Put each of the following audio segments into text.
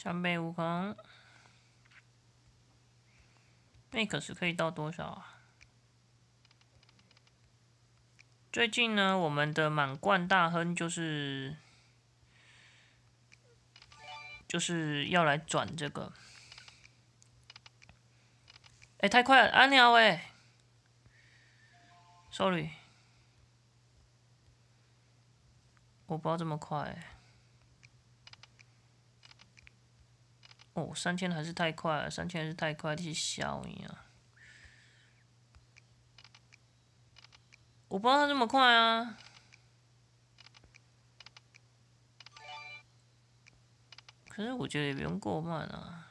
三倍悟空，max 可以到多少啊？最近呢，我们的满贯大亨就是就是要来转这个。哎，太快了，阿鸟哎，sorry，我不知道这么快。哦，三千还是太快了，三千还是太快，你是笑你啊！我不知道他这么快啊，可是我觉得也不用过慢啊，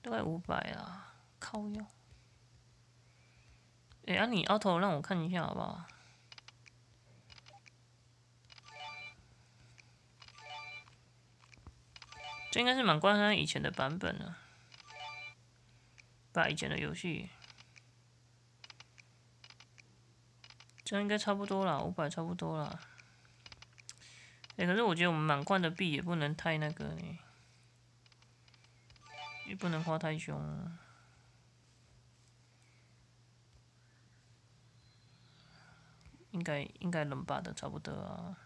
大概五百啊，靠腰。哎，啊你 auto 让我看一下好不好？这应该是满贯他以前的版本了，把以前的游戏，这样应该差不多了，五百差不多了。哎，可是我觉得我们满贯的币也不能太那个，也不能花太凶，应该应该能把的差不多啊。